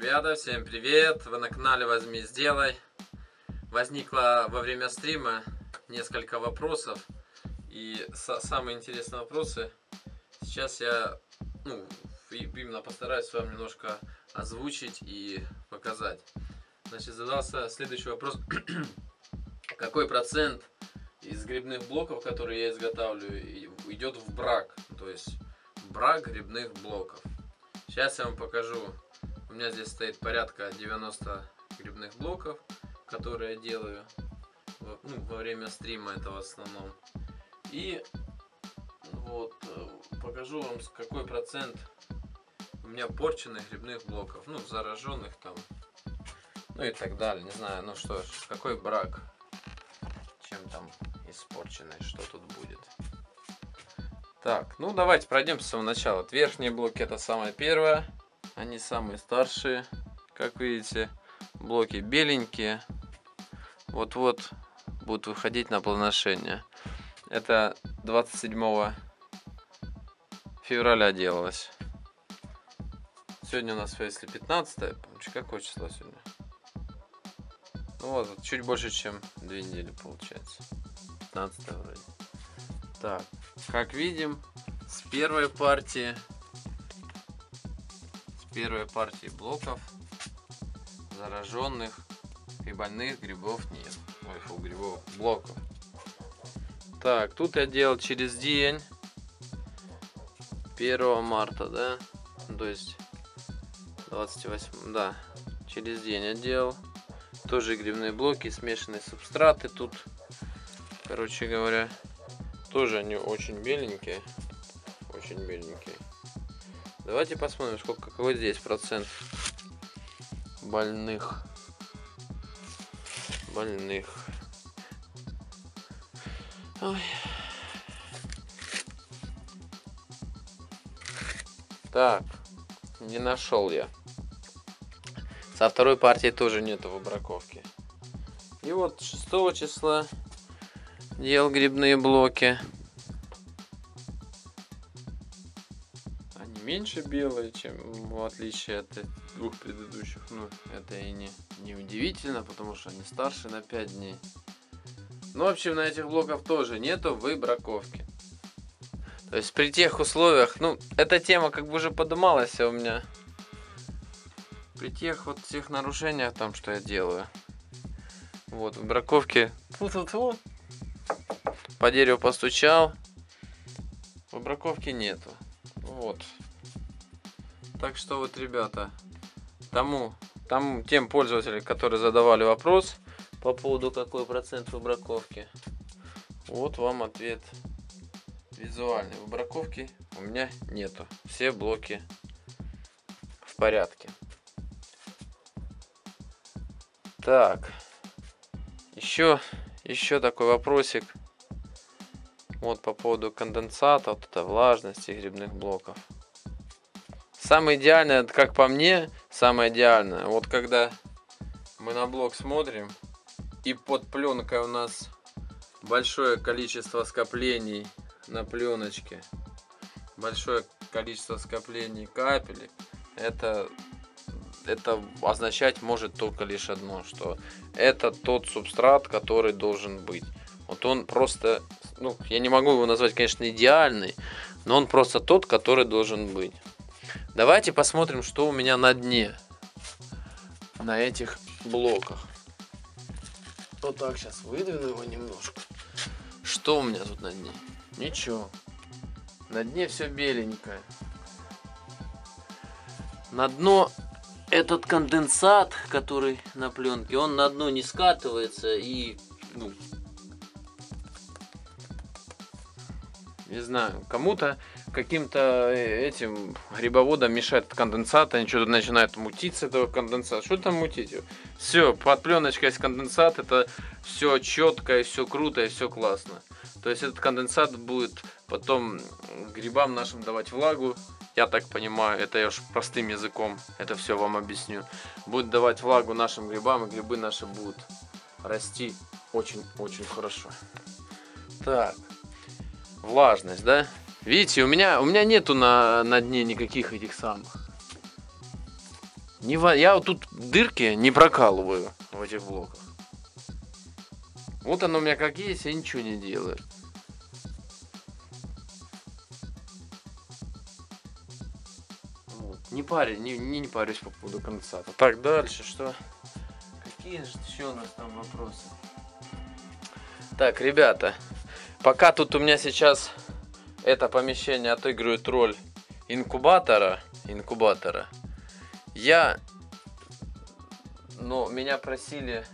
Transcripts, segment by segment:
Ребята, всем привет! Вы на канале Возьми Сделай. Возникло во время стрима несколько вопросов. И самые интересные вопросы сейчас я ну, именно постараюсь вам немножко озвучить и показать. Значит, задался следующий вопрос. Какой процент из грибных блоков, которые я изготавливаю, идет в брак? То есть брак грибных блоков. Сейчас я вам покажу у меня здесь стоит порядка 90 грибных блоков, которые я делаю ну, во время стрима это в основном. И вот э, покажу вам какой процент у меня порченных грибных блоков, ну зараженных там, ну и так далее. Не знаю, ну что ж, какой брак, чем там испорченный, что тут будет. Так, ну давайте пройдем с самого начала. Вот верхние блоки это самое первое. Они самые старшие. Как видите, блоки беленькие. Вот-вот будут выходить на плодоношение. Это 27 февраля делалось. Сегодня у нас, если 15 какое число сегодня? Ну вот, чуть больше, чем две недели получается. 15 вроде. Так, как видим, с первой партии первой партии блоков зараженных и больных грибов нет. Ой, фу, грибов, блоков. Так, тут я делал через день. 1 марта, да? То есть 28, да. Через день я делал. Тоже грибные блоки, смешанные субстраты тут. Короче говоря, тоже они очень беленькие. Очень беленькие. Давайте посмотрим, сколько какой здесь процент больных. Больных. Ой. Так, не нашел я. Со второй партии тоже нету выбраковки. И вот 6 числа делал грибные блоки. Меньше белые, чем в отличие от двух предыдущих. Ну, это и не, не удивительно, потому что они старше на 5 дней. Ну, в общем, на этих блоках тоже нету выбраковки. То есть при тех условиях, ну, эта тема как бы уже подымалась у меня. При тех вот всех нарушениях там, что я делаю. Вот, в браковке. По дереву постучал. Выбраковки нету. Вот. Так что вот, ребята, тому, тому, тем пользователям, которые задавали вопрос по поводу какой процент выбраковки, вот вам ответ. Визуальной выбраковки у меня нету. Все блоки в порядке. Так, еще, еще такой вопросик. Вот по поводу конденсата, вот это влажности грибных блоков. Самое идеальное, как по мне, самое идеальное, вот когда мы на блок смотрим, и под пленкой у нас большое количество скоплений на пленочке, большое количество скоплений капелек, это, это означать может только лишь одно, что это тот субстрат, который должен быть. Вот он просто, ну, я не могу его назвать, конечно, идеальный, но он просто тот, который должен быть. Давайте посмотрим, что у меня на дне. На этих блоках. Вот так сейчас выдвину его немножко. Что у меня тут на дне? Ничего. На дне все беленькое. На дно этот конденсат, который на пленке, он на дно не скатывается и ну, не знаю, кому-то каким-то э, этим грибоводом мешает конденсат, они что-то начинают мутить с этого конденсата. Что там мутить? Все, под пленочкой есть конденсат, это все четко, и все круто, и все классно. То есть этот конденсат будет потом грибам нашим давать влагу. Я так понимаю, это я уж простым языком это все вам объясню. Будет давать влагу нашим грибам, и грибы наши будут расти очень-очень хорошо. Так, влажность, да? Видите, у меня, у меня нету на, на дне никаких этих самых. Не. Я вот тут дырки не прокалываю в этих блоках. Вот оно у меня как есть, я ничего не делаю. Вот. Не парю, не, не, не парюсь по поводу конденсата. Так, дальше что? Какие еще у нас там вопросы? Так, ребята, пока тут у меня сейчас это помещение отыгрывает роль инкубатора, инкубатора, я, но меня просили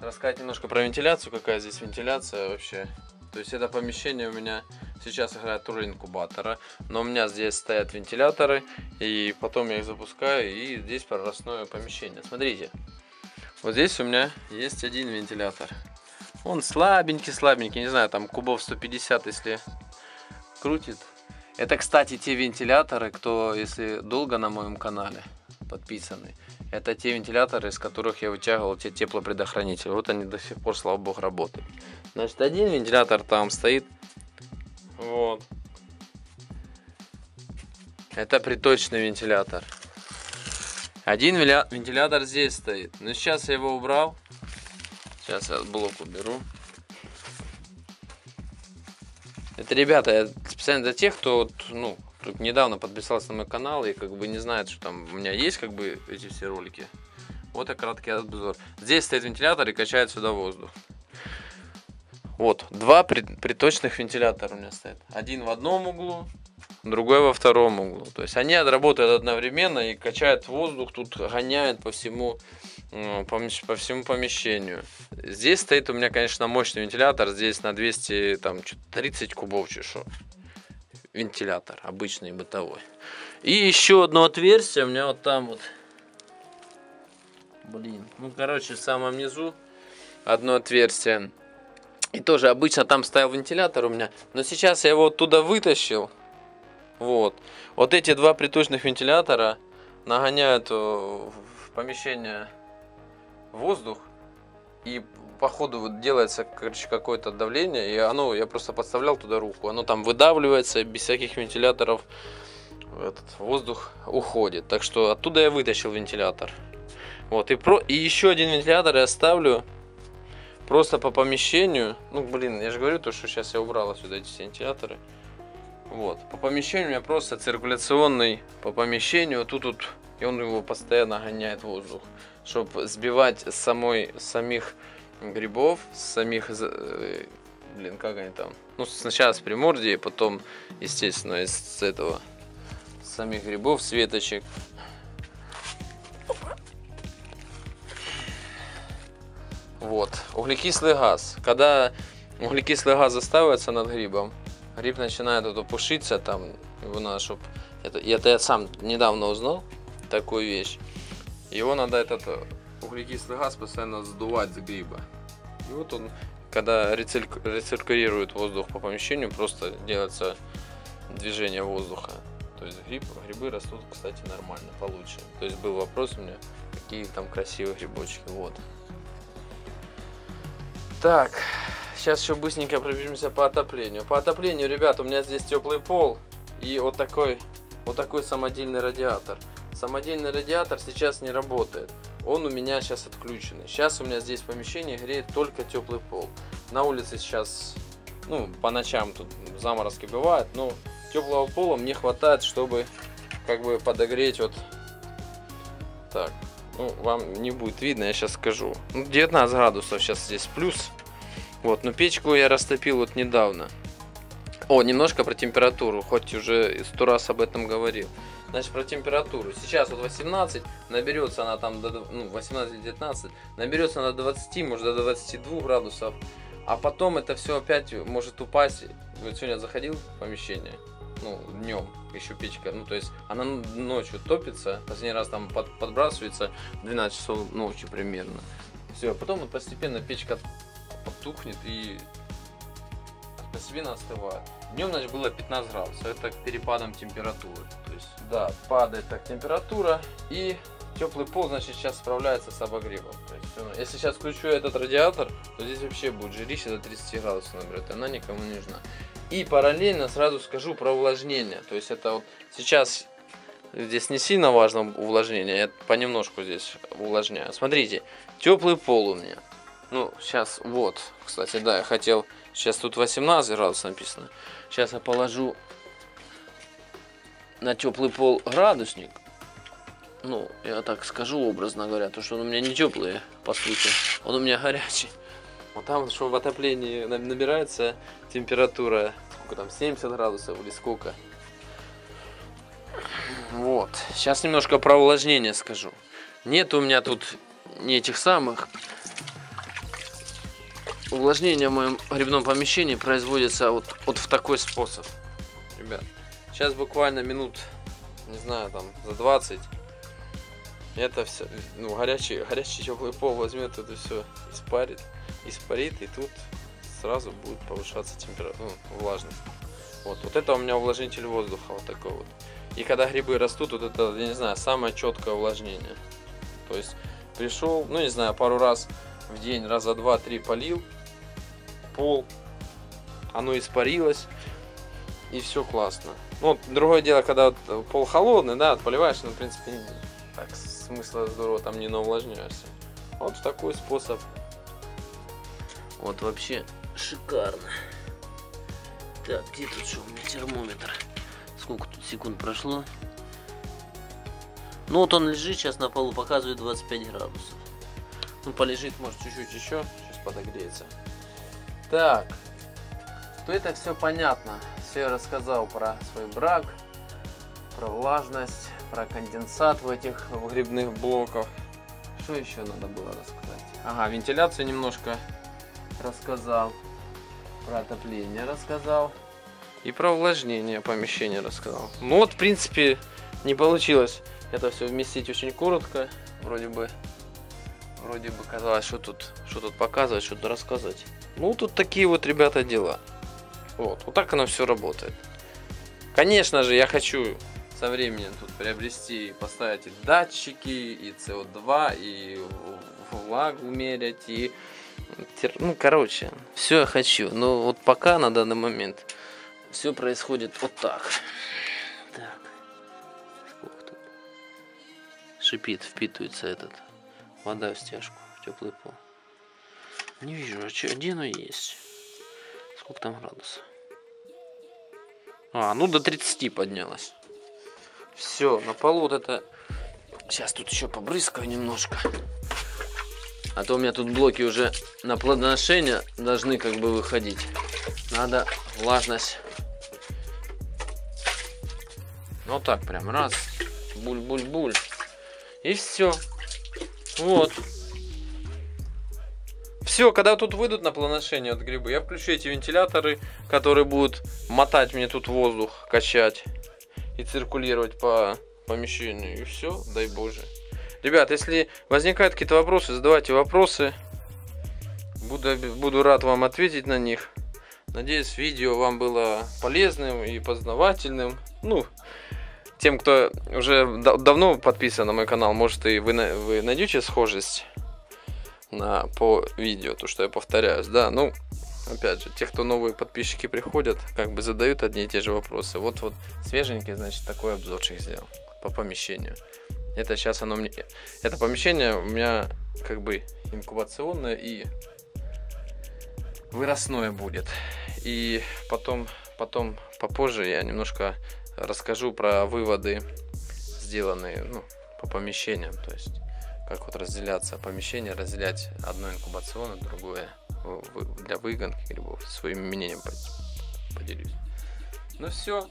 рассказать немножко про вентиляцию, какая здесь вентиляция вообще. То есть это помещение у меня сейчас играет роль инкубатора, но у меня здесь стоят вентиляторы, и потом я их запускаю, и здесь проростное помещение. Смотрите, вот здесь у меня есть один вентилятор. Он слабенький, слабенький, не знаю, там кубов 150, если крутит. Это, кстати, те вентиляторы, кто, если долго на моем канале подписаны, это те вентиляторы, из которых я вытягивал те теплопредохранители. Вот они до сих пор, слава богу, работают. Значит, один вентилятор там стоит. Вот. Это приточный вентилятор. Один вентилятор здесь стоит. Но сейчас я его убрал. Сейчас я блок уберу. Это, ребята, специально для тех, кто ну, недавно подписался на мой канал и как бы не знает, что там у меня есть как бы эти все ролики. Вот и краткий обзор. Здесь стоит вентилятор и качает сюда воздух. Вот, два приточных вентилятора у меня стоят. Один в одном углу, другой во втором углу. То есть они работают одновременно и качают воздух, тут гоняют по всему, по, по всему помещению. Здесь стоит у меня, конечно, мощный вентилятор. Здесь на 200, там, 30 кубов чешу вентилятор, обычный бытовой. И еще одно отверстие у меня вот там вот. Блин, ну короче, в самом низу одно отверстие. И тоже обычно там стоял вентилятор у меня. Но сейчас я его оттуда вытащил. Вот. Вот эти два приточных вентилятора нагоняют в помещение воздух. И по ходу вот делается, короче, какое-то давление, и оно, я просто подставлял туда руку, оно там выдавливается, без всяких вентиляторов этот воздух уходит. Так что оттуда я вытащил вентилятор. Вот, и, про, и еще один вентилятор я оставлю просто по помещению. Ну, блин, я же говорю то, что сейчас я убрал отсюда эти вентиляторы. Вот, по помещению у меня просто циркуляционный по помещению, тут тут, и он его постоянно гоняет воздух, чтобы сбивать самой, самих грибов, самих, э, блин, как они там, ну сначала с примордии, потом, естественно, из этого, самих грибов, светочек. Вот, углекислый газ. Когда углекислый газ заставится над грибом, гриб начинает это пушиться, там, его надо, чтобы... Это, это я сам недавно узнал, такую вещь. Его надо этот углекислый газ постоянно сдувать с гриба. И вот он, когда рецирк... рециркулирует воздух по помещению, просто делается движение воздуха. То есть гриб, грибы растут, кстати, нормально, получше. То есть был вопрос у меня, какие там красивые грибочки. Вот. Так, сейчас еще быстренько пробежимся по отоплению. По отоплению, ребят, у меня здесь теплый пол и вот такой, вот такой самодельный радиатор. Самодельный радиатор сейчас не работает. Он у меня сейчас отключенный. Сейчас у меня здесь в помещении греет только теплый пол. На улице сейчас, ну, по ночам тут заморозки бывают, но теплого пола мне хватает, чтобы как бы подогреть вот так. Ну, вам не будет видно, я сейчас скажу. Ну, 19 градусов сейчас здесь плюс. Вот, но печку я растопил вот недавно. О, немножко про температуру, хоть уже сто раз об этом говорил. Значит, про температуру. Сейчас вот 18, наберется она там до ну, 18-19, наберется она до 20, может до 22 градусов. А потом это все опять может упасть. Вот сегодня заходил в помещение, ну, днем, еще печка, ну, то есть она ночью топится, последний раз там под, подбрасывается 12 часов ночи примерно. Все, а потом вот постепенно печка потухнет и постепенно остывает. Днем, значит, было 15 градусов, это перепадом температуры. Есть, да, падает так температура и теплый пол, значит, сейчас справляется с обогревом. То есть, если сейчас включу этот радиатор, то здесь вообще будет жарище до 30 градусов наберет, она никому не нужна. И параллельно сразу скажу про увлажнение. То есть это вот сейчас здесь не сильно важно увлажнение, я понемножку здесь увлажняю. Смотрите, теплый пол у меня. Ну, сейчас, вот, кстати, да, я хотел, сейчас тут 18 градусов написано. Сейчас я положу на теплый пол градусник. Ну, я так скажу образно говоря, то что он у меня не теплый, по сути, он у меня горячий. Вот там, что в отоплении набирается температура, сколько там, 70 градусов или сколько. Вот. Сейчас немножко про увлажнение скажу. Нет у меня тут не этих самых. Увлажнение в моем грибном помещении производится вот, вот в такой способ. Ребят, сейчас буквально минут, не знаю, там за 20 это все, ну, горячий, горячий теплый пол возьмет это все, испарит, испарит, и тут сразу будет повышаться температура, ну, влажность. Вот, вот это у меня увлажнитель воздуха, вот такой вот. И когда грибы растут, вот это, я не знаю, самое четкое увлажнение. То есть пришел, ну не знаю, пару раз в день, раза два-три полил, пол, оно испарилось, и все классно. Ну, другое дело, когда вот пол холодный, да, поливаешь, ну, в принципе, так, смысла здорово там не навлажняешься. Вот такой способ. Вот вообще шикарно. Так, где тут что у меня термометр? сколько тут секунд прошло. Ну вот он лежит сейчас на полу, показывает 25 градусов. Ну полежит, может чуть-чуть еще, сейчас подогреется. Так, то это все понятно. Все рассказал про свой брак, про влажность, про конденсат в этих грибных блоках. Что еще надо было рассказать? Ага, вентиляцию немножко рассказал. Про отопление рассказал. И про увлажнение помещения рассказал. Ну вот, в принципе, не получилось это все вместить очень коротко. Вроде бы, вроде бы казалось, что тут, что тут показывать, что тут рассказать. Ну, тут такие вот, ребята, дела. Вот, вот так оно все работает. Конечно же, я хочу со временем тут приобрести и поставить и датчики, и CO2, и влагу мерять, и... Ну, короче, все я хочу. Но вот пока на данный момент все происходит вот так. Так. Сколько тут? Шипит, впитывается этот. Вода в стяжку, в теплый пол. Не вижу, а что, где оно есть? Сколько там градусов? А, ну до 30 поднялось. Все, на полу вот это... Сейчас тут еще побрызгаю немножко. А то у меня тут блоки уже на плодоношение должны как бы выходить. Надо влажность вот так прям раз. Буль-буль-буль. И все. Вот. Все, когда тут выйдут на планошение от грибы, я включу эти вентиляторы, которые будут мотать мне тут воздух, качать и циркулировать по помещению. И все, дай боже. Ребят, если возникают какие-то вопросы, задавайте вопросы. Буду, буду рад вам ответить на них. Надеюсь, видео вам было полезным и познавательным. Ну, тем, кто уже давно подписан на мой канал, может и вы, вы найдете схожесть на, по видео, то что я повторяюсь, да, ну, опять же, те, кто новые подписчики приходят, как бы задают одни и те же вопросы. Вот вот свеженький, значит, такой обзорчик сделал по помещению. Это сейчас оно мне... Это помещение у меня как бы инкубационное и выросное будет. И потом, потом попозже я немножко расскажу про выводы, сделанные ну, по помещениям. То есть, как вот разделяться помещение, разделять одно инкубационное, другое для выгонки грибов. Своим мнением поделюсь. Ну все,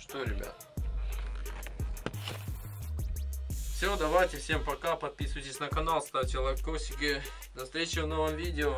что, ребят. Все, давайте, всем пока, подписывайтесь на канал, ставьте лайкосики. До встречи в новом видео.